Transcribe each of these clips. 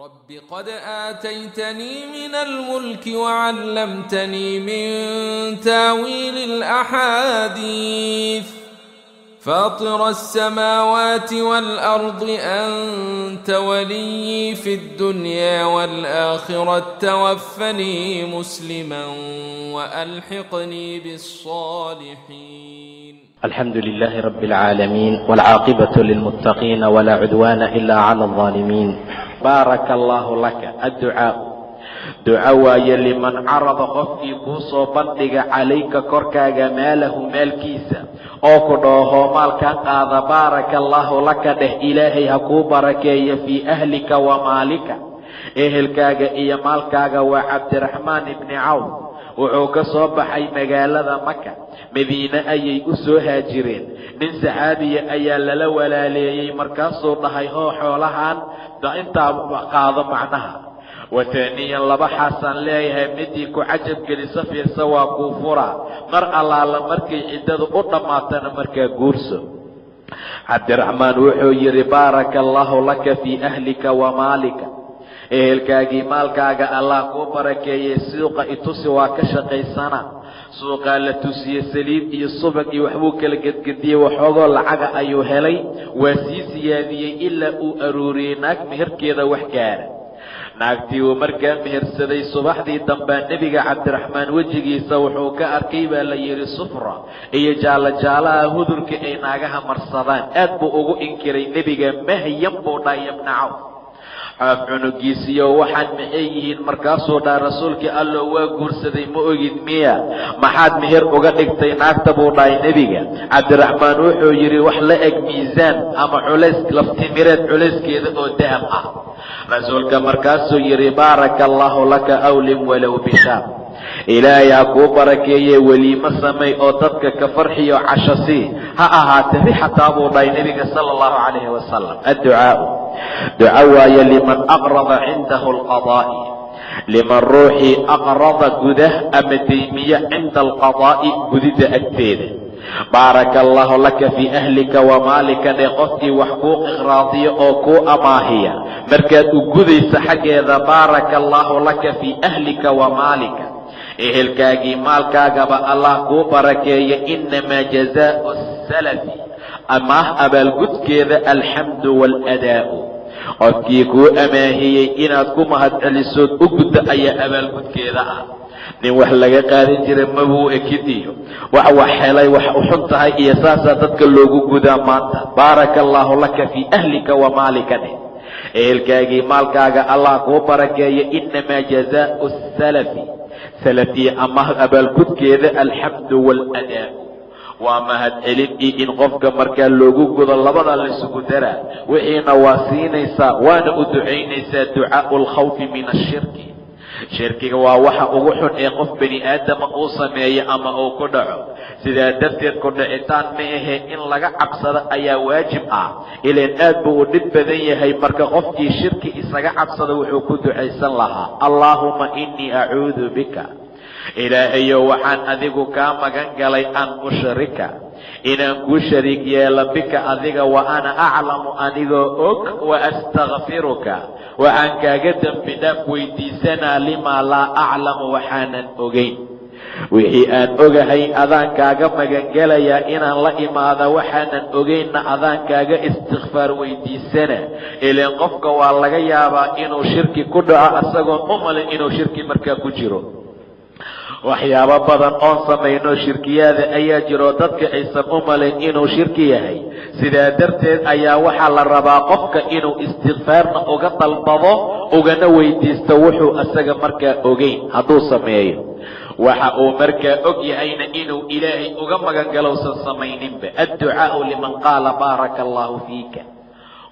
رب قد آتيتني من الملك وعلمتني من تأويل الأحاديث. فاطر السماوات والأرض أنت ولي في الدنيا والآخرة. توفني مسلما وألحقني بالصالحين. الحمد لله رب العالمين والعاقبة للمتقين ولا عدوان إلا على الظالمين. baaraka allaahu laka adducaau duco waaye liman carada qofkii kuu soo bandhiga calayka korkaaga maalahu maalkiisa oo ku dhoohoo maalkan qaada baaraka allaahu laka dheh ilaahay ha kuu barakeeya fii ahlika wa maalika. Ehelkaaga iyo maalkaaga waa cabdiraxmaan ibni cawn wuxuu ka soo baxay magaalada maka madiine ayay u soo haajireen. Nin saxaabiya ayaa lala walaaleeyey markaasuu dhahay hoo xoolahan da intaa qaado macnaha. Wataaniyan laba xaasaan leeyahay midii ku cajab gelisa fiirsa waa kuu furaa mar allaala markay ciddadu u dhammaatana markaa guurso. Cabdiraxmaan wuxuu yidhi baaraka allaahu laka fii ahlika wa maalika ehelkaagii maalkaaga allah kuu barakeeyey suuqa itusi waa ka shaqaysana. Suuqaa la tusiyey saliid iyo subag iyo waxbuu kala gedgediyey waxoogoo lacaga ayuu helay. Waa sii siyaadiyey ilaa uu aruuriyey naag meherkeeda wax gaara. Naagtii uu markaa mehersaday subaxdii dambaa nebiga cabdiraxmaan wejigiisa wuxuu ka arkay baa la yidhi sufra iyo jaallo jaalaha hudurka ay naagaha marsadaan. Aad buu ugu inkiray nebiga mahyan buu caw xaaf cunugiisiyo waxaan maxay yihiin markaasuu dhaha rasuulkii allo waa guursaday ma ogid miya? Maxaad meher uga dhigtay naagta buu dhahay nebiga? Cabdiraxmaan wuxuu yidhi wax la eg miisaan ama culays laftimireed culayskeeda oo dahab ah. Rasuulka markaasuu yidhi baaraka allaahu laka awlim walow bishaar ilaahay ha kuu barakeeye weliimo samay oo dadka ka farxiyo cashasii ha ahaatee rixataa buu dhahay nebiga sala allahu calayhi wasalam adducaau duco waaye liman aqrada cindahu alqadaa'i. Liman ruuxii aqrada gudah ama deymiye cinda alqadaa'i gudidda agteeda. Baaraka allaahu laka fii ahlika wa maalika dhee qofkii wax kuu iqraadiyo oo kuu amaahiya. Markaad u gudaysa xaggeeda baaraka allaahu laka fii ahlika wa maalika ehelkaagii maalkaagaba allah kuu barakeeya inamaa jazaau salafi. Amaah abaalgudkeeda alxamdu waaladaa'u qofkii kuu amaahiyey inaad ku mahadcelisood u guddo ayaa abaalgudkeeda ah. Nin wax laga qaadan jira mabuu ekid iyo. Wax wax helay wax u xun tahay iyo saasaa dadka loogu gudaa maanta. Baaraka allaahu laka fii ahlika wa maalika dheh ehelkaagii maalkaaga allah kuu barakeeya inamaa jazaau salafi salafiya amaah abaalgudkeeda alxamdu waaladaa waa mahadcelin iyo in qofka markaa loogu gudo labada laysugu daraa wixiina waa siinaysaa waana u ducaynaysaa ducaau alkhawfi min ashirki shirkiga waa waxa ugu xun ee qof bani aadama uu sameeyo ama uu ku dhaco sidaa darteed ku dhicitaan ma ahee in laga cabsado ayaa waajib ah. Ilaan aad buu u dhib badan yahay marka qofkii shirki isaga cabsada wuxuu ku ducaysan lahaa allaahuma innii acuudu bika. Ilaahayow waxaan adigu kaa magan galay an ushrika inaan kuu shariig yeelo bika adiga wa ana aclamu anigoo og wa astakfiruka waxaan kaaga dembi dhaaf weydiisanaa limaa laa aclamu waxaanan ogayn wixii aan ogahay adaan kaaga inaan la imaada waxaanan ogaynna adaan kaaga istikfaar weydiisana. Ilaan qofka waa laga yaabaa inuu shirki ku dhaco isagoon u malin inuu shirki markaa ku jiro. Waxyaabo badan oon samayno shirkiyaada ayaa jiro dadka aysan u malayn inuu shirki yahay. Sidaa darteed ayaa waxaa la rabaa qofka inuu istikfaarna uga dalbado ugana weydiisto wuxuu isaga markaa ogeyn hadduu sameeyo waxa uu markaa og yahayna inuu ilaahay uga magangalowsan samayninba. Adducaau liman qaala baaraka allaahu fiika.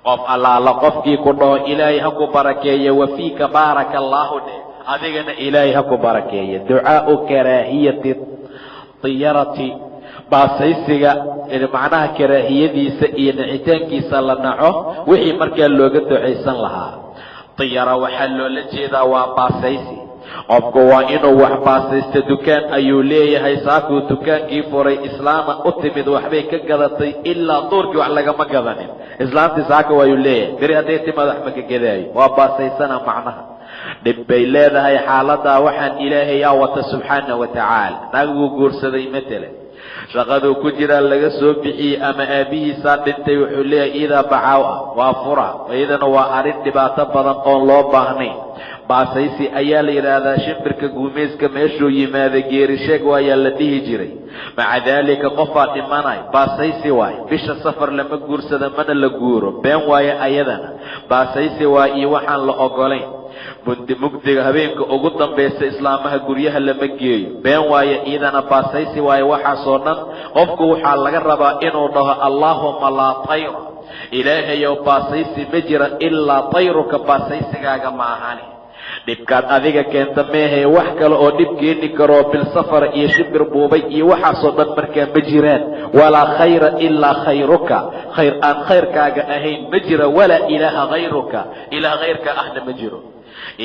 Qof allaala qofkii ku dhaho ilaahay ha ku barakeeya wa fiika baaraka allaahu dheh adigana ilaahay ha ku barakeeya ducaau karaahiyati diyarati baasaysiga macnaha karaahiyadiisa iyo nicitaankiisa la naco wixii markaa looga ducaysan lahaa. Diyara waxaa loola jeedaa waa baasaysi qofku waa inuu wax baasaysto dukaan ayuu leeyahay saakuu dukaankii furay. Islaama u timid waxbay ka gadatay ilaa duurkii wax lagama gadanin. Islaamtii saaka waayuu leeyahay. Beri hadday timaad wax ma ka gadaayo. Waa baasaysana macnaha. Dhib bay leedahay xaaladaa waxaan ilaahay yaa wata subxaana wa tacaala. Naaguu guursaday matele shaqaduu ku jiraa laga soo bixiyey ama aabbihiisaa dhintay wuxuu leeyahay iidaa bacaaw ah waa fura. Iyadana waa arrin dhibaato badan oon loo baahnayn baasaysi ayaa la yidhaahdaa shimbirka guumayska meeshuu yimaada geerisheeg waayaa la dhihi jiray. Maca daalika qofaa dhimanay baasaysi waaye bisha safar lama guursada mana la guuro. Been waaye ayadana baasaysi waay iyo waxaan la ogolayn mundi mugdiga habeenka ugu dambaysa islaamaha guryaha lama geeyo. Been waaye iidana baasaysi waaye waxaasoo dhan qofku waxaa laga rabaa inuu dhaho allaahuma laa tayra ilaahayow baasaysi ma jira ilaa tayruka baasaysigaaga ma ahani dhibkaad adiga keenta meehae wax kale oo dhib keeni karoo bilsafara iyo shimbir buubay iyo waxaasoo dhan markaa ma jiraan. Walaa khayra ilaa khayruka. Khayr aan khayrkaaga ahayn ma jira walaa ilaaha hayruka ilaah khayrka ahna ma jiro.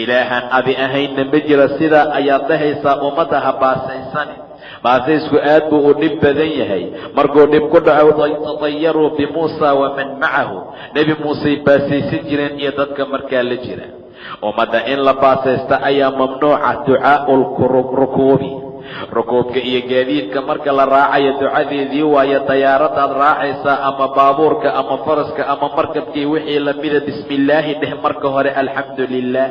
Ilaahaan adi ahaynna ma jira sidaa ayaad dhahaysaa ummadda ha baasaysani baasaysku aad buu u dhib badan yahay. Markuu dhib ku dhaco tatayaruu bimuusa waman macahu. Nebi muusey baasaysan jireen iyo dadka markaa la jira ummadda in la baasaysta ayaa mamnuuca ducaau rukuubi. Rukuubka iyo gaadiidka marka la raacayo ducadeedii waayo dayaaradaad raacaysaa ama baabuurka ama faraska ama markabkii wixii lamida bismi illaahi dheh marka hore alxamdu lilah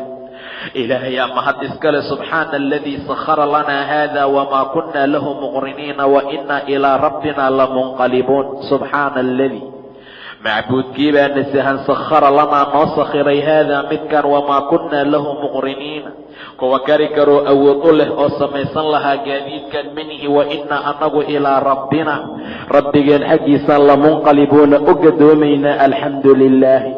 ilaahayaa mahad iskale subxaana aladii sakhara lanaa hada wamaa kunna lahu muqriniina wa inaa ilaa rabbina lamunqalibuun. Subxaana aladii macbuudkii baa nasahan sakhara lanaa noo sakhiray haadaa midkan wamaa kunna lahu muqriniina kuwa kari karoo awood u leh oo samaysan lahaa gaadiidkan minhi wa inaa anagu ilaa rabbina. Rabbigeen xaggiisaan lamunqalibuuna u gadoomaynaa alxamdu lilaahi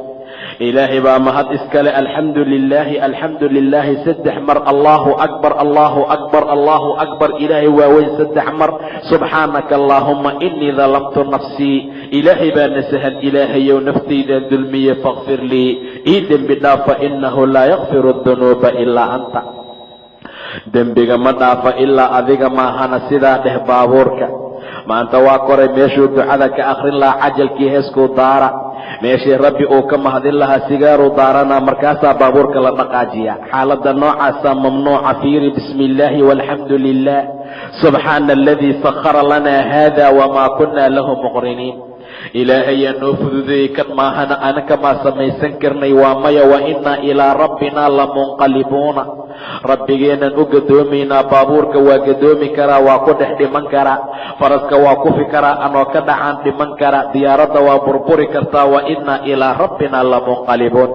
ilaahay baa mahad iskale alxamdu lilaahi alxamdu lilaahi saddex mar allahu akbar allahu akbar allahu akbar. Ilaahay waa weyn saddex mar. Subxaanaka allaahuma inii dalamtu nafsii ilaahay baa nasahan ilaahayow naftaydaan dulmiye fakfir lii. Ii dembi dhaafa inahu laa yakfiru dunuuba ilaa anta. Dembiga ma dhaafa ilaa adiga maahana sidaa dheh baabuurka. Maanta waa koray meeshuu ducada ka akrin lahaa cajalkii heeskuu daara meeshii rabbi uu ka mahadin lahaa sigaaruu daaranaa markaasaa baabuurka la dhaqaajiya xaaladda noocaasaa mamnuuca fiiri bismi illaahi walxamdu lilah subxaana aladii sakhara lanaa haada wamaa kunna lahu muqriniin ilaahayaa noo fududeeyey kan maahana anakamaa samaysan karnay. Waa maya wa inaa ilaa rabbinaa lamunqalibuuna rabbigeennan u gadoomaynaa baabuurka waa gadoomi karaa waa ku dhex dhiman karaa. Faraska waa kufi karaa anoo ka dhacaan dhiman karaa. Diyaaradda waa burburi kartaa wa inaa ilaa rabbinaa lamunqalibuun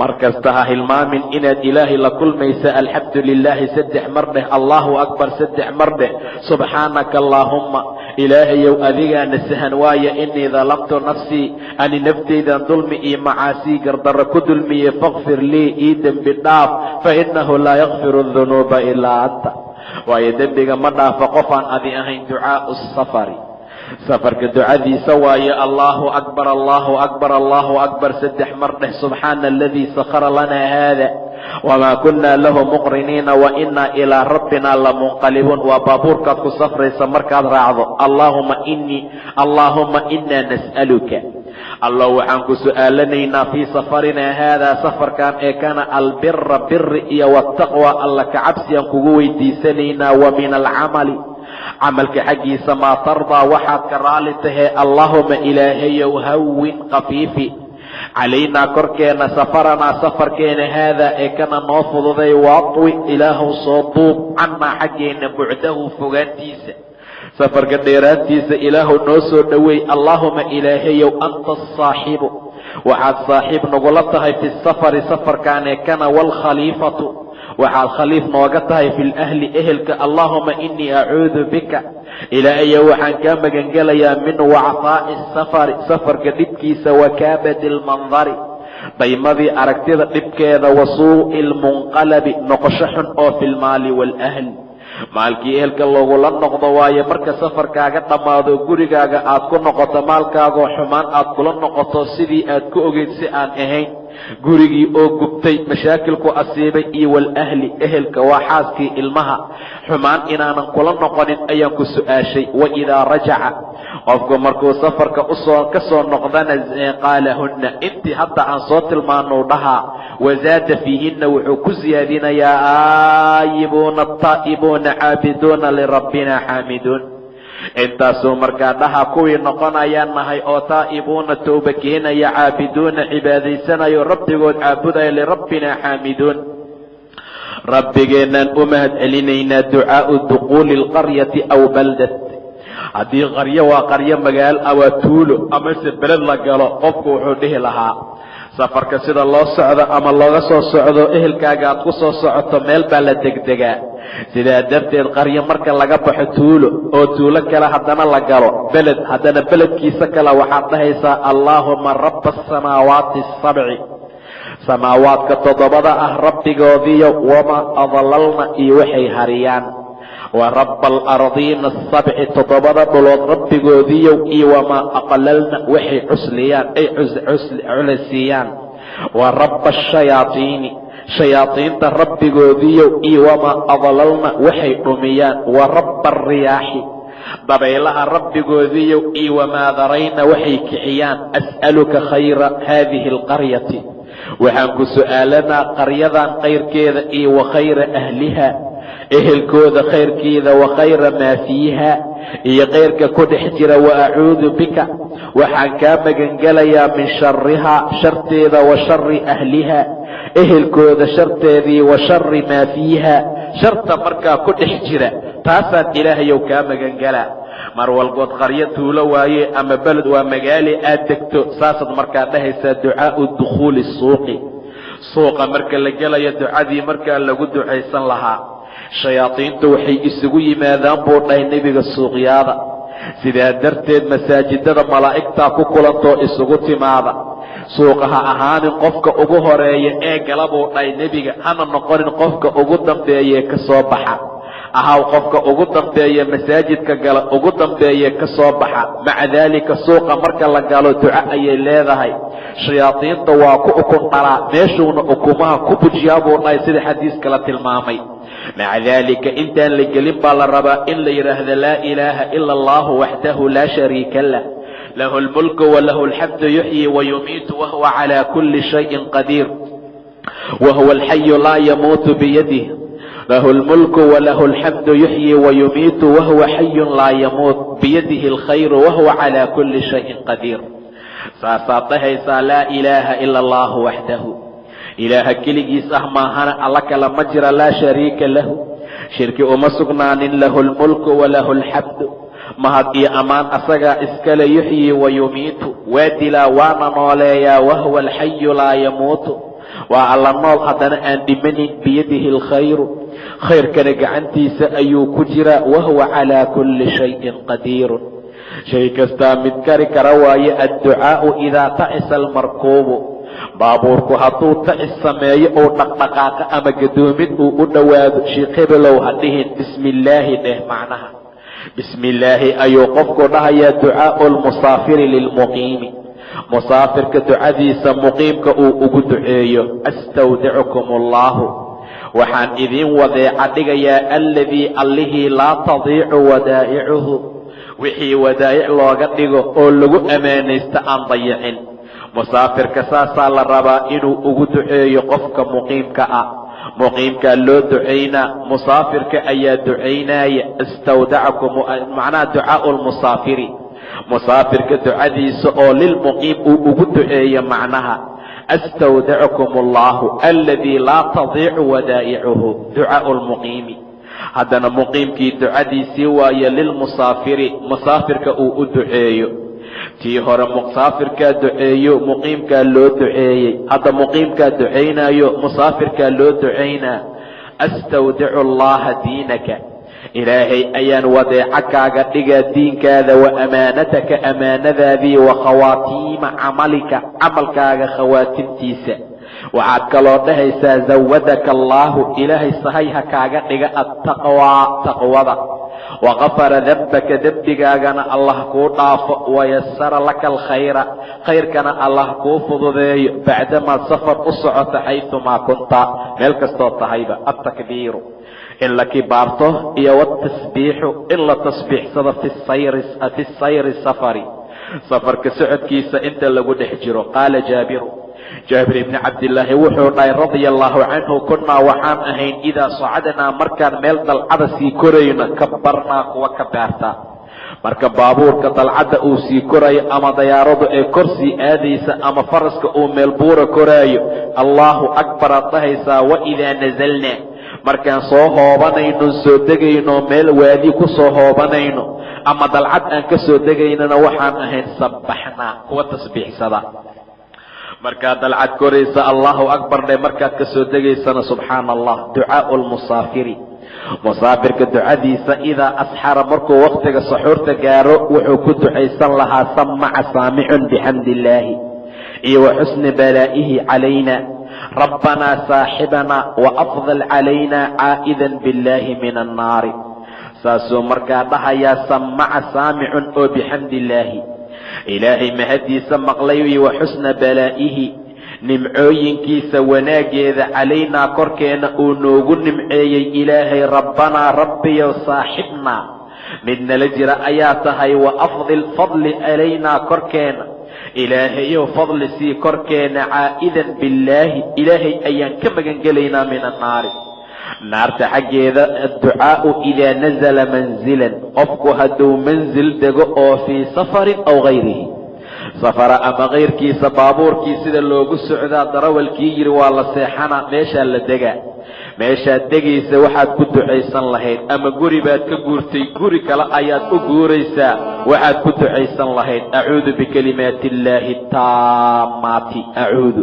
mar kasta ha hilmaamin inaad ilaahay la kulmaysa alxamdu lilaahi saddex mar dheh allahu akbar saddex mar dheh subxaanaka allaahumma ilaahayow adigaa nasahan waaya inii dalamtu nafsii ani naftaydan dulmi iyo macaasii gardarra ku dulmiye fakfir lii ii dembi dhaaf fa innahu laa yakfiru dunuuba ilaa anta. Waayo dembiga ma dhaafa qofaan adi ahayn ducaau safari safarka ducadiisa waaye allaahu akbar allaahu akbar allaahu akbar. Saddex mar dheh subxaana aladii sakhara lanaa haada wamaa kunna lahu muqriniina wa inaa ilaa rabbina lamunqalibuun waa baabuurkaad ku safraysa markaad raacdo allaahuma inii allaahuma inaa nas'aluka. Allah waxaan ku su'aalanaynaa fii safarinaa haadaa safarkan ee kana albira biri iyo wataqwa alla kacabsiyaan kugu weydiisanaynaa wa min alcamali camalka xaggiisa maa tardaa waxaad ka raali tahee allaahuma ilaahayow hawin khafiifi calaynaa korkeenna safaranaa safarkeena haadaa ee kana noo fududay waatwi ilaahow soo duub cannaa xaggeenna bucdahu fogaantiisa. Safarka dheeraantiisa ilaahow noo soo dhoweey allaahuma ilaahayow anta asaaxibu waxaad saaxiib nagula tahay fi safari safarkaanee kana waalkhaliifatu waxaad khaliif nooga tahay fi lahli ehelka allaahuma inii acuudu bika. Ilaahayow waxaan kaa magangelayaa min wacfaa'i safari safarka dhibkiisa wa kaabadi daymadii aragtida dhibkeeda wa suu'i lmunqalabi noqosho xun oo fi lmaali waalahli maalkii ehelka lagula noqdo waayo marka safarkaaga dhammaado gurigaaga aad ku noqoto maalkaagoo xumaan aad kula noqoto sidii aad ku ogeyd si aan ahayn gurigii oo gubtay mashaakilku asiibay iyo walahli ehelka waa xaaskii ilmaha. Xumaan inaanan kula noqonin ayaan ku su'aashay waidaa rajaca qofku markuu safarka u soo ka soo noqdana qaalahunna intii hadda aan soo tilmaanuu dhahaa wazaada fiihinna wuxuu ku siyaadinayaa aayibuuna ataa'ibuuna caabiduuna lirabbina xaamiduun intaasuu markaa dhaha kuwii noqonayaan nahay oo taa'ibuuna towba keenaya caabiduuna cibaadaysanayo rabbigood caabudaya lirabbina xaamiduun rabbigeennaan u mahad celinaynaa ducaau duquuli lqaryati aw baldat haddii qaryo waa qaryo magaalo awaa tuulo amase beled la galo qofku wuxuu dhihi lahaa safarka sida loo socdo ama looga soo socdo ehelkaaga aad ku soo socoto meel baa la degdegaa. Sidaa darteed qaryo marka laga baxo tuulo oo tuulo kale haddana la galo beled haddana beledkiisa kale waxaad dhahaysaa allaahuma rabba asamaawaati asabci samaawaadka toddobada ah rabbigoodiyo wamaa adlalna iyo waxay hariyaan wa rabba alardiina asabci toddobada dhulood rabbigoodiyow iyo wamaa aqlalna waxay cusliyaan ay culasiiyaan wa rabba ashayaadiini shayaadiinta rabbigoodiyow iyo wamaa adlalna waxay dhumiyaan. Wa rabba alriyaaxi dabaylaha rabbigoodiyow iyo wamaa darayna waxay kiciyaan. As'aluka khayra haadihi alqaryati. Waxaan ku su'aalanaa qaryadan kayrkeeda iyo wa khayra ahliha ehelkooda khayrkeeda wa khayra maa fiiha iyo kayrka ku dhex jira wa acuudu bika waxaan kaa magangelayaa min sharihaa sharteeda wa shari ahliha ehelkooda sharteedii wa shari maa fiiha sharta markaa ku dhex jira taasaan ilaahayow kaa magangelaa mar walbood qaryo tuulo waaye ama beled waa magaale aad degto saasaad markaa dhahaysaa ducaau dukhuuli suuqi. Suuqa marka la gelayo ducadii markaa lagu ducaysan lahaa shayaadiintu waxay isugu yimaadaan buu dhahay nebiga suuqyaada sidaa darteed masaajidada malaa'igtaa ku kulantoo isugu timaada. Suuqa ha ahaanin qofka ugu horreeya ee gala buu dhahay nebiga hana noqonin qofka ugu dambeeyee ka soo baxa ahaw qofka ugu dambeeya masaajidka gala ugu dambeeye ka soo baxa. Maca daalika suuqa marka la galo duco ayay leedahay. Shayaadiinta waa ku ukun dhalaa meeshuuna ukumaha ku bujiyaa buu dhahay sida xadiiska la tilmaamay. Maca daalika intaan la gelin baa la rabaa in la yidhaahdo laa ilaaha ila allahu waxdahu laa shariika lah. Lahu lmulku walahu alxamdu yuxyi wayumiitu wahuwa calaa kulli shayin qadiir. Wahuwa alxayu laa yamuutu biyadih lahu lmulku walahu alxamdu yuxyi wayumiitu wahuwa xayun laa yamuut biyadihi alkhayru wahuwa calaa kulli shayin qadiir saasaad dhahaysaa laa ilaaha ila allahu waxdahu ilaaha keligiis ah maahana alla kale ma jira laa shariika lahu shirki uma sugnaanin lahu lmulku walahu alxamdu mahad iyo ammaan asagaa iskale yuxyi wayumiitu waa dilaa waana nooleeyaa wahuwa alxayu laa yamuutu waa alla nool haddana aan dhimanin biyadihi alkhayru khayrkana gacantiisa ayuu ku jiraa wahuwa calaa kulli shayin qadiirun shay kastaa mid kari kara waaye adducaa'u idaa tacisa almarkuubu. Baabuurku hadduu tacis sameeyo uu dhaqdhaqaaqo ama gadoomid uu u dhowaado sheekh hebelow ha dhihin bismi illaahi dheh macnaha. Bismi illaahi ayuu qofku dhahayaa ducaa'u lmusaafiri lilmuqiimi musaafirka ducadiisa muqiimka uu ugu duceeyo. Astawdicukum allaahu waxaan idiin wadeeca dhigayaa alladii allihii laa tadiicu wadaa'icuhu. Wixii wadaa'ic looga dhigo oo lagu ammaanaysto aan dayicin. Musaafirka saasaa la rabaa inuu ugu duceeyo qofka muqiimka ah. Muqiimkaa loo ducaynaa musaafirka ayaa ducaynaaya istawdacakum macnaha ducaau lmusaafiri musaafirka ducadiisa oo lilmuqiim uu ugu duceeyo macnaha astawdacukum allahu aladii laa tadiicu wadaa'icuhu ducaau lmuqiimi haddana muqiimkii ducadiisii waaye lilmusaafiri musaafirka uu u duceeyo tii hore musaafirkaa duceeyo muqiimkaa loo duceeyey hadda muqiimkaa ducaynayo musaafirkaa loo ducaynaa astawdicu allaha diinaka ilaahay ayaan wadeeco kaaga dhigaa diinkaada wa amaanataka amaanadaadii wa khawaatiima camalika camalkaaga khawaatimtiisa waxaad kaloo dhahaysaa zawadaka allaahu ilaahay sahay ha kaaga dhiga attaqwaa taqwada. Wakafara dembaka dembigaagana allah kuu dhaafo. Wayasara laka alkhayra. Khayrkana allah kuu fududeeyo. Bacdamaad safar u socoto xaydumaa kunta. Meel kastoo tahayba altakbiiru in la kibaarto iyo wtasbiixu in la tasbiixsado fi sayri safari. Safarka socodkiisa inta lagu dhex jiro. Qaala jaabiru jaabir ibni cabdilaahi wuxuu dhahay radia allaahu canhu kunnaa waxaan ahayn idaa sacadnaa markaan meel dalcada sii korayno kabarnaa kuwa ka baarta. Marka baabuurka dalcadda uu sii korayo ama dayaaradu ee kor sii aadaysa ama faraska uu meel buura koraayo allaahu akbar aad dhahaysaa waidaa nasalnaa markaan soo hoobanayno soo degayno meel waadi ku soo hoobanayno ama dalcad aan ka soo degaynana waxaan ahayn sabbaxnaa kuwa tasbiixsada markaad dalcad koraysa allahu akbar dhe markaad ka soo degaysana subxaana allah ducaau lmusaafiri musaafirka ducadiisa idaa asxara markuu wakhtiga saxuurta gaaro wuxuu ku ducaysan lahaa samaca saamicun bixamdi illaahi iyo wa xusni balaa'ihi calayna. Rabbanaa saaxibanaa wa afdal calayna caa'idan biاllaahi min annaari saasuu markaa dhahayaa samaca saamicun oo bixamdi illaahi ilaahay mahaddiisa maqlay iyo wa xusna balaa'ihi. Nimcooyinkiisa wanaaggeeda calaynaa korkeenna uu noogu nimceeyey ilaahay rabbanaa rabbiyow saaxibnaa mid nala jira ayaa tahay wa afdil fadli calaynaa korkeenna. Ilaahayow fadli sii korkeenna caa'idan billaahi. Ilaahay ayaan ka magangelaynaa min annaari naarta xaggeeda adducaa'u idaa nazala manzilan. Qofku hadduu mansil dego oo fii safarin aw hayrihi safara ama kayrkiisa baabuurkii sida loogu socdaa darawalkii yidhi waa la seexanaa meeshaa la degaa. Meeshaad degaysa waxaad ku ducaysan lahayd ama guri baad ka guurtay guri kale ayaad u guuraysaa waxaad ku ducaysan lahayd. Acuudu bikalimaati illaahi taamaati acuudu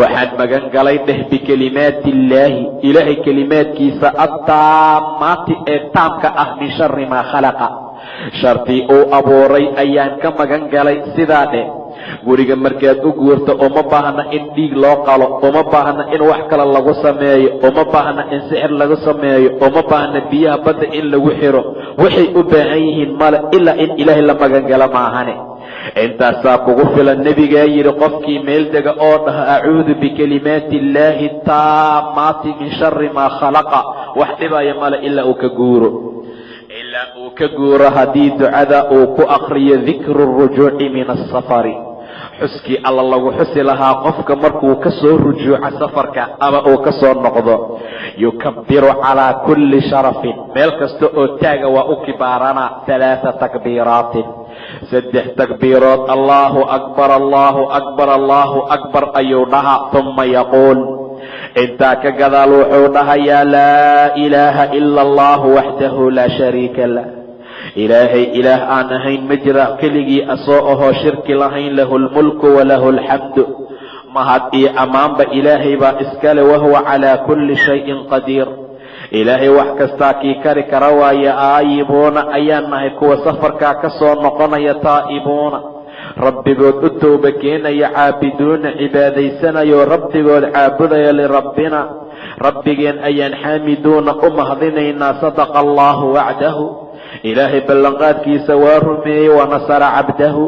waxaan magan galay dheh bikalimaati illaahi ilaahay kelimaadkiisa attaamaati ee taamka ah min shari maa khalaqa. Shartii uu abuuray ayaan ka magan galay sidaa dheh guriga markaad u guurto uma baahna in dhiig loo qalo uma baahna in wax kale lagu sameeyo uma baahna in sixir lagu sameeyo uma baahna biyaha badda in lagu xiro. Waxay u baahan yihiin male ilaa in ilaahay la magangalo maahane. Intaasaa kugu filan nebigaa yidhi qofkii meel dega oo dhaha acuudu bikalimaati illaahi taamaati min shari maa khalaqa. Wax dhibaya male ilaa uu ka guuro uu ka guuro haddii ducada uu ku akriyo dikru rujuuci min asafari xuskii alla lagu xusi lahaa qofka markuu ka soo rujuuco safarka ama uu ka soo noqdo. Yukabbiru calaa kulli sharafin. Meel kasta oo taaga waa u kibaarana halaaa takbiiraatin. Saddex takbiirood allaahu akbar allaahu akbar allaahu akbar ayuu dhahaa uma yaquul intaa ka gadaal wuxuu dhahayaa laa ilaaha ila allahu waxdahu laa shariika lah. Ilaahay ilaah aan ahayn ma jira keligii asoo ahoo shirki lahayn lahu lmulku walahu alxamdu mahad iyo ammaanba ilaahay baa iskale wahuwa calaa kulli shayin qadiir. Ilaahay wax kastaa kii kari kara waaye aayibuuna ayaan nahay kuwa safarkaa ka soo noqonaya taa'ibuuna rabbigood u tooba keenaya caabiduuna cibaadaysanayoo rabbigood caabudaya lirabbina rabbigeen ayaan xaamiduuna u mahadinaynaa sadaqa allaahu wacdahu. Ilaahay ballanqaadkiisa waa rumeeyey wanasara cabdahu.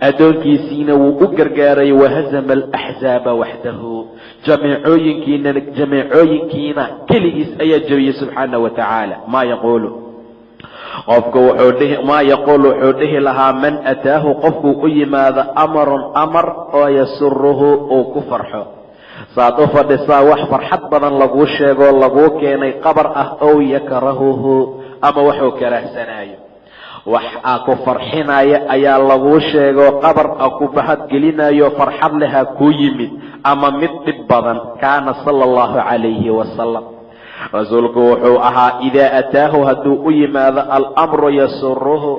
Addoonkiisiina wuu u gargaaray wahazama alaxzaaba waxdahu jameecooyinkiina jameecooyinkiina keligiis ayaa jebiyey subxaana wa tacaala. Maa yaquulu qofku maa yaquul wuxuu dhihi lahaa man ataahu qofkuu u yimaado amarun amar oo yasuruhu uu ku farxo. Saad u fadhisaa wax farxad badan laguu sheegoo laguu keenay qabar ah ow yakrahuhu ama waxuu karaahsanaayo. Wax aa ku farxinaya ayaa laguu sheegoo qabar a ku bahadgelinayo farxad leha kuu yimid ama mid dhib badan kaana sala allahu calayhi wasalam rasuulku wuxuu ahaa idaa ataahu hadduu u yimaado alamru yasuruhu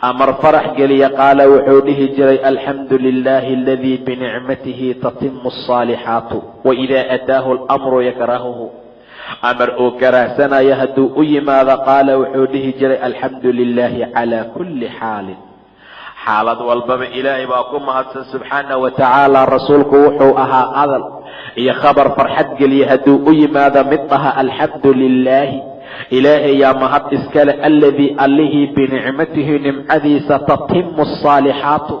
amar farax geliya qaala wuxuu dhihi jiray alxamdu lilaahi aladii binicmatihi tatimu asaalixaatu waidaa ataahu alamru yakrahuhu amar uu karaahsanayo hadduu u yimaado qaala wuxuu dhihi jiray alxamdu lilaahi calaa kulli xaalin. Xaalad walbaba ilaahay baa ku mahadsan subxaana wa tacaala rasuulku wuxuu ahaa adal iyo khabar farxad geliya hadduu u yimaado mid dhaha alxamdu lilaahi ilaahay yaa mahad iskale aladii allihii binicmatihi nimcadiisa tatimu asaalixaatu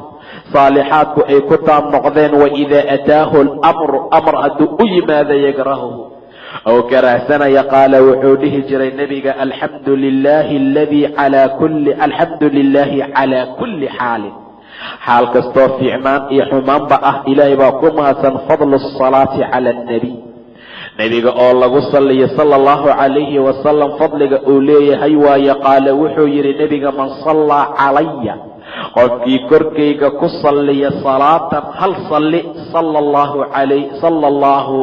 saalixaadku ay ku taab noqdeen waidaa ataahu lamru amr hadduu u yimaado yagrahuhu. Ow karahsanaya qaala wuxuu dhihi jiray nebiga alxamdu lilaahi aladii calaa kulli alxamdu lilaahi calaa kulli xaalin xaal kastoo fiicnaan iyo xumaanba ah ilaahay baa ku mahadsan fadlu asalaati cala annebiy nebiga oo lagu salliyo sala allahu calayhi wasalam fadliga uu leeyahay waaye qaala wuxuu yidhi nebiga man sallaa calaya qofkii korkayga ku salliya salaatan hal salli sala allahu calay sala allahu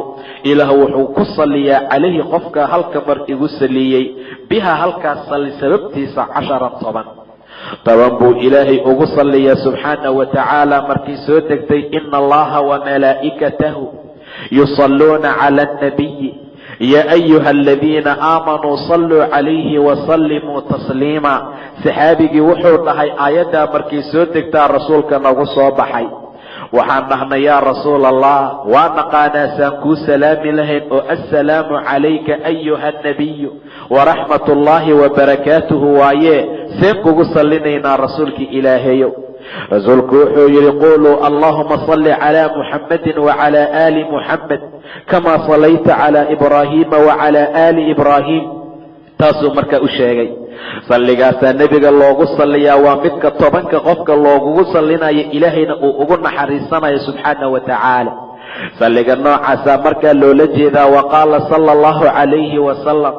ilaah wuxuu ku salliyaa calayhi qofka halka mar igu saliyey biha halkaas salli sababtiisa casharan toban toban buu ilaahay ugu salliyaa subxaana wa tacaala markii soo degtay ina allaha wa malaa'ikatahu yusalluuna cala annabiyi yaa ayuha aladiina aamanuu salluu calayhi wasallimuu tasliima. Saxaabigii wuxuu dhahay aayaddaa markay soo degtaa rasuulka nagu soo baxay waxaan dhahnay yaa rasuul allah waa naqaanaa saan kuu salaami lahayn oo assalaamu calayka ayuha annabiyu waraxmat ullaahi wabarakaatuhu waaye seen kugu sallinaynaa rasuulkii ilaahayow. Rasuulku wuxuu yidhi quluu allahuma salli calaa muxammadin wacalaa aali muxammed kamaa sallayta calaa ibraahiima wacalaa aali ibraahiim taasuu markaa u sheegay salligaasaa nebiga loogu salliyaa waa midka tobanka qofka loogugu sallinayo ilaahayna uu ugu naxariisanayo subxaana wa tacaala salliga noocaasaa markaa loola jeedaa wa qaala sala allahu calayhi wasalam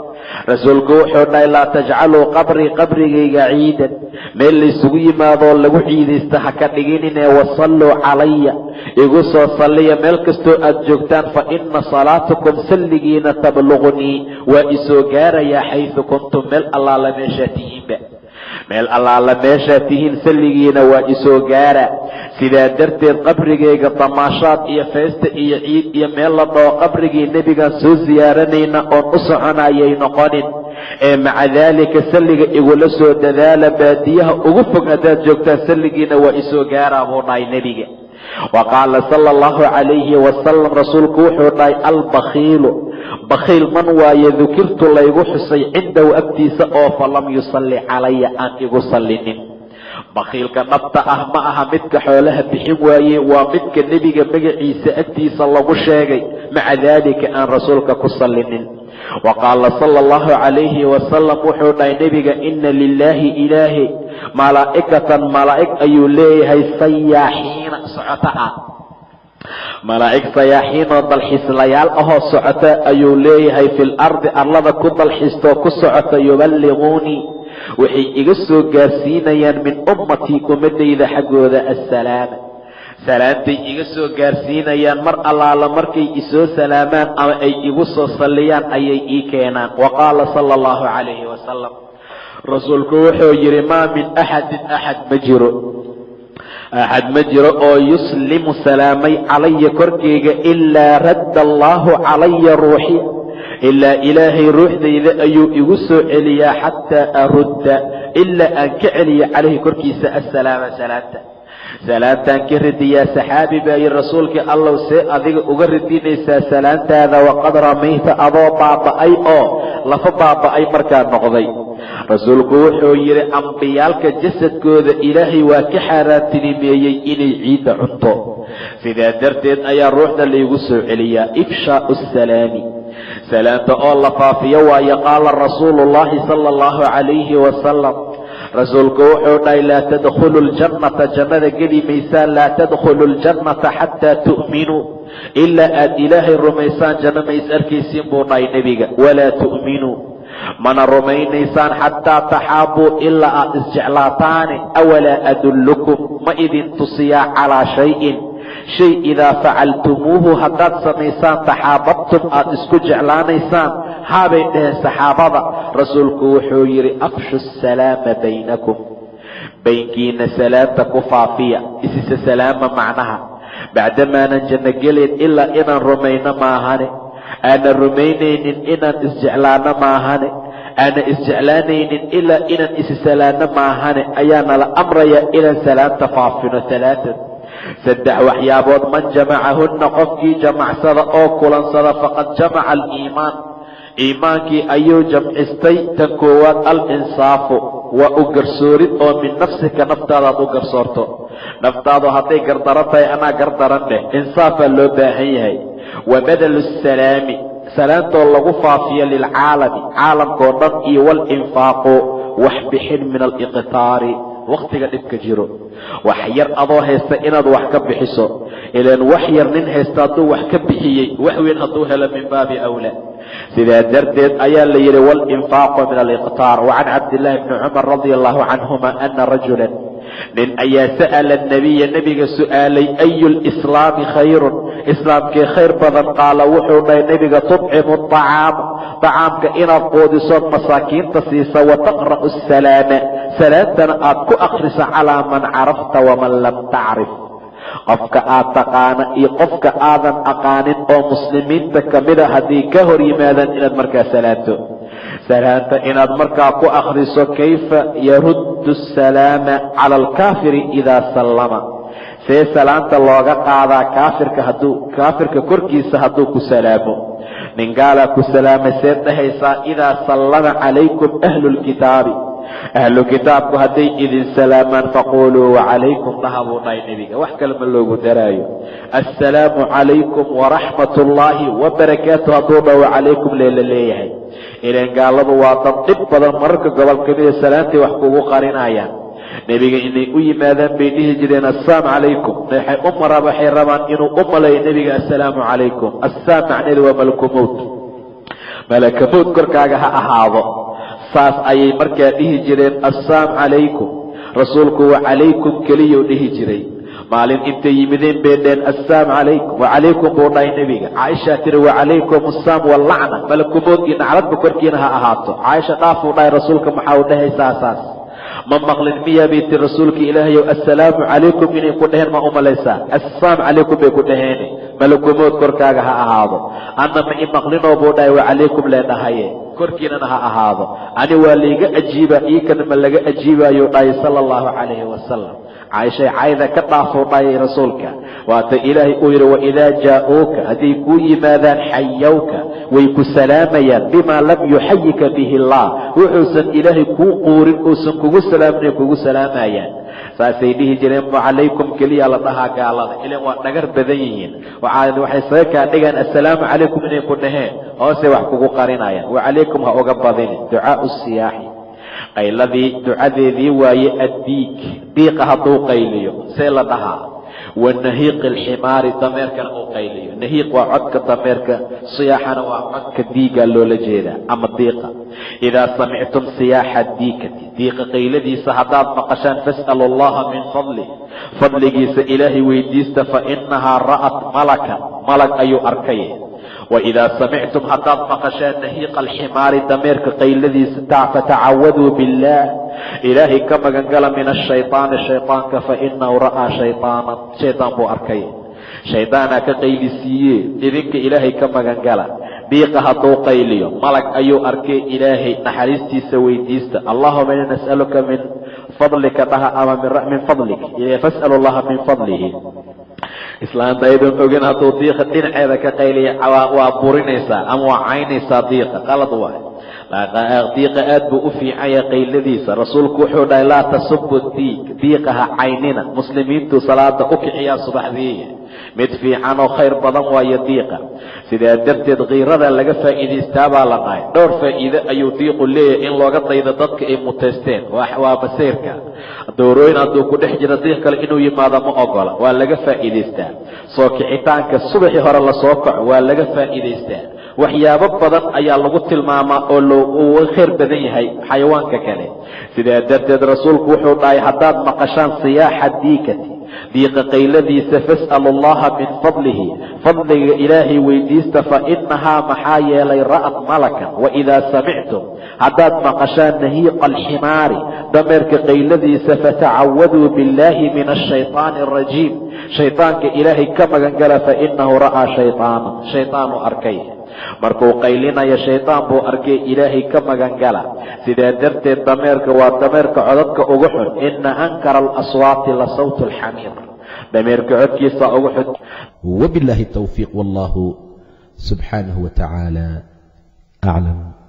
rasuulku wuxuu dhahay laa tajcaluu qabrii qabrigayga ciidan. Meel laysugu yimaadoo lagu ciidaysta ha ka dhiginine wasalluu calaya. Igu soo salliya meel kastoo aad joogtaan fa ina salaatakum salligiina tabluqnii waa isoo gaarayaa xaysu kuntum meel allaala meeshaa tihiinba meel allaala meeshaa tihiin salligiina waa isoo gaara. Sidaa darteed qabrigayga damaashaad iyo feesta iyo ciid iyo meel la dhoo qabrigii nebigaan soo siyaaranayna oon u soconayay noqonin. Ee maca daalika salliga igula soo dadaala baadiyaha ugu fog haddaad joogtaan salligiina waa isoo gaaraa buu dhahay nebiga. Wa qaala sala allahu calayhi wasalam rasuulku wuxuu dhahay albakhiilu bakhiil man waaye dukirtu laygu xusay cindahu agtiisa oo falam yusalli calaya aan igu sallinin. Bakhiilka dhabta ah ma aha midka xoolaha bixin waaye waa midka nebiga magaciisa agtiisa lagu sheegay. Maca daalika aan rasuulka ku sallinin. Wa qaala sala allahu calayhi wasalam wuxuu dhahay nebiga ina lilaahi ilaahi malaa'ikatan malaa'ig ayuu leeyahay sayaaxiina. Socota ah malaa'ig sayaaxiinoo dalxiislayaal ahoo socota ayuu leeyahay fil ardi arlada ku dalxiistoo ku socota yuballiquunii waxay iga soo gaarsiinayaan min ummatii ummadayda xaggooda assalaama salaantay iga soo gaarsiinayaan mar allaala markay isoo salaamaan ama ay igu soo salliyaan ayay ii keenaan. Wa qaala sala allahu calayhi wasalam rasuulku wuxuu yidhi maa min axadin axad ma jiro axad ma jiro oo yuslimu salaamay calaya korkayga ilaa radda allaahu calaya ruuxi. Ilaa ilaahay ruuxdayda ayuu igu soo celiyaa xataa arudda ilaa aan ka celiya calayhi korkiisa assalaama salaanta salaantaan ka ridiyaa saxaabi baa yidhi rasuulkii allow see adiga uga ridinaysaa salaantaada waqad ramayta adoo baaba'ay oo lafa baaba'ay markaa noqday. Rasuulku wuxuu yidhi ambiyaalka jasadkooda ilaahay waa ka xaaraantinimeeyey inay ciidda cunto. Sidaa darteed ayaa ruuxda laygu soo celiyaa ifshaau asalaami salaanta oo la faafiyo waayo qaala rasuulu llaahi sala allahu calayhi wasalam rasuulku wuxuu dhahay laa tadkhulu ljannata jannada geli maysaan laa tadkhulu ljannata xataa tu'minuu ilaa aad ilaahay rumaysaan janno ma arkaysiin buu dhahay nebiga walaa tu'minuu mana rumaynaysaan xataa taxaabuu ilaa aad isjeclaataane awalaa adullukum? Ma idin tusiyaa calaa shayin shay idaa facaltumuuhu haddaad samaysaan taxaababtum aad isku jeclaanaysaan haabay dhaheen saxaabada. Rasuulku wuxuu yidhi afshu asalaama baynakum. Baynkiina salaanta ku faafiya isise salaama macnaha. Bacdamaanan janno gelayn ilaa inaan rumayno maahane. Aanan rumaynaynin inaan isjeclaano maahane. Aanan isjeclaanaynin ilaa inaan isi salaano maahane. Ayaana la amrayaa inaan salaanta faafino talaatan saddex waxyaabood man jamacahunna qofkii jamacsada oo kulansada faqad jamaca aliimaan. Iimaankii ayuu jamcistay. Tan koowaad al-insaafu waa u garsoorid oo min nafsika naftaadaad u garsoorto. Naftaadu hadday gardaran tahay anaa gardaran dheh insaafaa loo baahan yahay. Wa badalu salaami salaantoo lagu faafiyo lilcaalami caalamkao dhan iyo walinfaaqu wax bixin min aliqtaari wakhtiga dhibka jiro. Wax yar adoo haysta inaad wax ka bixiso. Ilaan wax yar nin haysta hadduu wax ka bixiyey wax weyn hadduu helo min baabi awlaa. Sidaa darteed ayaa la yidhi walinfaaqu min aliqtaar. Wa can cabdillaahi bni cumar radia allahu canhuma ana rajulan nin ayaa sa'ala nabiya nebiga su'aalay ayu lislaami khayrun? Islaamkii khayr badan qaala wuxuu dhahay nebiga tudcimu acaama dacaamka inaad quudisood masaakiinta siisa wa taqra'u asalaama salaantana aad ku akhriso calaa man carafta waman lam tacrif. Qofka aad taqaana iyo qofka aadan aqaanin oo muslimiinta ka mida haddii ka hor yimaadaan inaad markaa salaanto salaanta inaad markaa ku akhriso kayfa yaruddu asalaama cala alkaafiri idaa sallama. See salaanta looga qaadaa kaafirka hadduu kaafirka korkiisa hadduu ku salaamo. Nin gaalaa ku salaamay seed dhahaysaa idaa sallama calaykum ahlu lkitaabi ahlu kitaabku hadday idin salaamaan faquluu wacalaykum dhaha buu dhahay nebiga. Wax kale ma loogu daraayo. Assalaamu calaykum waraxmat ullaahi wabarakaatu hadduu dhaho wacalaykum leela leeyahay. Ilaan gaaladu waa dad dhib badan mararka gobol ka mida salaantay wax kugu qarinayaan. Nebiga inay u yimaadaan bay dhihi jireen assaam calaykum. Waxay u mara waxay rabaan inuu u malayo nebiga assalaamu calaykum. Assaam macneedu waa malakumowt malakamowt korkaaga ha ahaado saas ayay markaa dhihi jireen assaam calaykum. Rasuulku wa calaykum keliyuu dhihi jiray. Maalin intay yimideen bay dheen assaam calaykum. Wacalaykum buu dhahay nebiga. Caaishaa tiri wacalaykum assaam wallacna malakumood iyo nacladba korkiina ha ahaato. Caaisha dhaafuu dhahay rasuulka maxaa u dhahay saasaas? Ma maqlin miyaa bay tiri rasuulka ilaahayow assalaamu calaykum inay ku dhaheen ma u malaysaa assaam calaykum bay ku dhaheene. Malakumood korkaaga ha ahaado. Anna ma i maqlinoo buu dhahay wacalaykum lee dhahaye korkiinana ha ahaado. Ani waa layga ajiiba iikana ma laga ajiibaayuu dhahay sala allahu calayhi wasalam caaishay cayda ka dhaafuu dhayay rasuulka. Waata ilaahay uu yidhi waidaa jaa'uuka hadday kuu yimaadaan xayawka way ku salaamayaan bimaa lam yuxayika bihi allah. Wuxuusan ilaahay kuu quurin uusan kugu salaaminay kugu salaamayaan saasay dhihi jireen wacalaykum keliya la dhahaa gaalada ilan waa dhagar badan yihiin waxay saga kaa dhigaan assalaamu calaykum inay ku dhaheen hoose wax kugu qarinayaan wacalaykum ha uga badini ducaau siyaaxi qayladii ducadeedii waaye addiig diiqa hadduu qayliyo see la dhahaa wa nahiiqi alximaari dameerkana uu qayliyo. Nahiiq waa codka dameerka siyaaxana waa codka diigaa loola jeedaa ama diiqa. Idaa samictum siyaaxa diikati diiqa qayladiisa haddaad maqashaan fas'alu allaha min fadlih fadligiisa ilaahay weydiista fa inahaa ra'at malakan malag ayuu arkay waidaa samictum haddaad maqashaan nahiiqa alximaari dameerka qayladiisa fatacaawaduu billaah ilaahay ka magangala min ashaydaani shaydaanka fa inahu ra'aa shayaanan shaydaan buu arkay shaydaanaa ka qaylisiiye idinka ilaahay ka magangala diiqa hadduu qayliyo malag ayuu arkay ilaahay naxariistiisa weydiista allahuma inii nas'aluka min fadlika dhaha ama min fadlik fas'alu allaha min fadlihi islaanta aydan ogin hadduu diiqa dhinaceeda ka qayliya waa burinaysaa ama waa caynaysaa diiqa qalad waay diiqa aad buu u fiican yahay qayladiisa. Rasuulku wuxuu dhahay laa tasubu diiq diiqa ha caynina. Muslimiintu salaada u kiciyaa subaxdiiya mid fiican oo khayr badan waayo diiqa. Sidaa darteed kiirada laga faa'iidaystaa baa la dhahay. Dhowr faa'iide ayuu diiqu leeyahay in looga daydo dadka ay muteysteen waa masayrka doorooyin hadduu ku dhex jiro diiq kale inuu yimaado ma ogola. Waa laga faa'iidaystaa. Soo kicitaanka subaxii hore la soo kaco waa laga faa'iidaystaa waxyaabo badan ayaa lagu tilmaamaa oo uu khayr badan yahay xayawaanka kale. Sidaa darteed rasuulku wuxuu dhahay haddaad maqashaan siyaaxa diikati diiqa qayladiisa fas'alu allaha min fadlihi fadliga ilaahay weydiista fa inahaa maxaa yeelay ra'at malakan waidaa samictum haddaad maqashaan nahiiqa alximaari dameerka qayladiisa fatacawaduu biاllaahi min ashayطaani arajiim shaydaanka ilaahay ka magangala fainahu ra'aa shayaanan shayaanuu arkay. Markuu qaylinayo shaydaan buu arkay ilaahay ka magangala sidaa darteed dameerka waa dameerka codadka ugu xun. Ina ankara alaswaati la sawt alxamiir. Dameerka codkiisa ugu xun. Wabilaahi towfiiq wallahu subxaanahu wa tacaala aclam